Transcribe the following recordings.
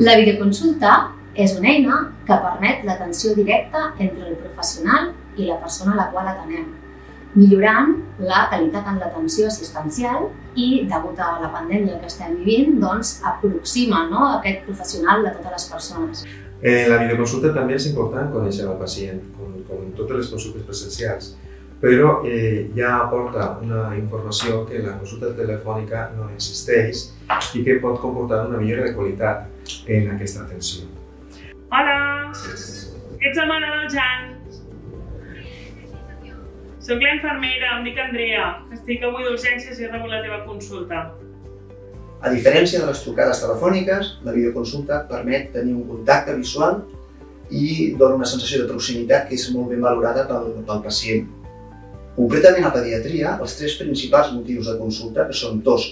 La videoconsulta és una eina que permet l'atenció directa entre el professional i la persona a la qual atenem, millorant la qualitat en l'atenció assistencial i, degut a la pandèmia que estem vivint, doncs, aproxima no, aquest professional de totes les persones. En la videoconsulta també és important conèixer el pacient, com, com totes les consultes presencials, però eh, ja aporta una informació que la consulta telefònica no existeix i que pot comportar una millora de qualitat en aquesta atenció. Hola! Ets el mare del Jan? Soc la infermera, em dic Andrea. Estic avui d'urgències i he rebut la teva consulta. A diferència de les trucades telefòniques, la videoconsulta permet tenir un contacte visual i dona una sensació de proximitat que és molt ben valorada pel, pel pacient. Concretament a pediatria, els tres principals motius de consulta, que són tos,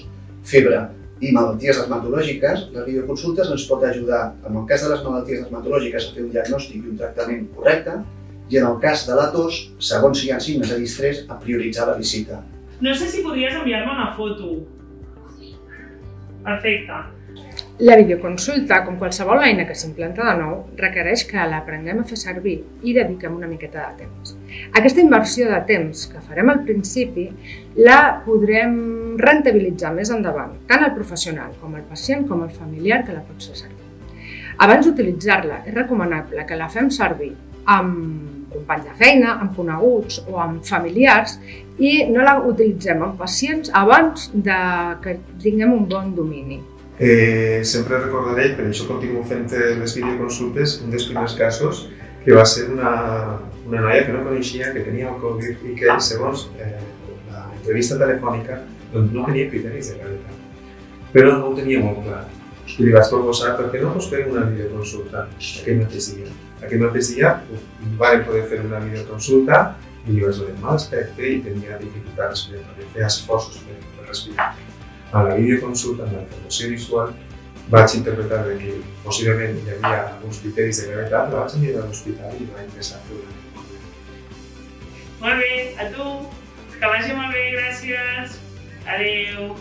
febre i malalties dermatològiques, les videoconsultes ens pot ajudar, en el cas de les malalties dermatològiques, a fer un diagnòstic i un tractament correcte, i en el cas de la tos, segons si hi ha signes de distrés, a prioritzar la visita. No sé si podries enviar-me una foto. Perfecte. La videoconsulta, com qualsevol eina que s'implanta de nou, requereix que l'aprenguem a fer servir i dediquem una miqueta de temps. Aquesta inversió de temps que farem al principi la podrem rentabilitzar més endavant, tant el professional com el pacient com el familiar que la pot fer servir. Abans d'utilitzar-la, és recomanable que la fem servir amb companys de feina, amb coneguts o amb familiars i no la utilitzem amb pacients abans de que tinguem un bon domini. Eh, sempre recordaré, per això continuo fent les videoconsultes, un dels primers casos que va ser una, una noia que no coneixia, que tenia el Covid i que, segons eh, l'entrevista telefònica, doncs no tenia criteris de gravetat. Però no ho tenia molt clar. I li vaig proposar per què no us fem una videoconsulta aquell mateix dia. Aquell mateix dia vam poder fer una videoconsulta i li vaig donar mal aspecte i tenia dificultats per fer esforços per, per respirar a la videoconsulta, amb la informació visual, vaig interpretar que possiblement hi havia alguns criteris de gravetat, la vaig enviar a l'hospital i va ingressar a una Molt bé, a tu. Que vagi molt bé, gràcies. Adéu.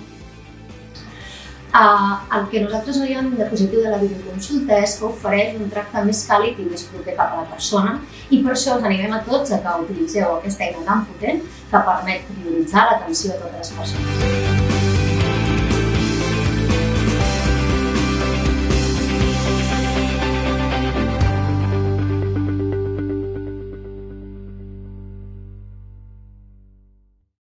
Uh, el que nosaltres veiem de positiu de la videoconsulta és que ofereix un tracte més càlid i més proper cap a la persona i per això us animem a tots a que utilitzeu aquesta eina tan potent que permet prioritzar l'atenció a totes les persones.